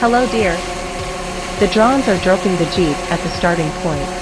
Hello dear. The drones are dropping the jeep at the starting point.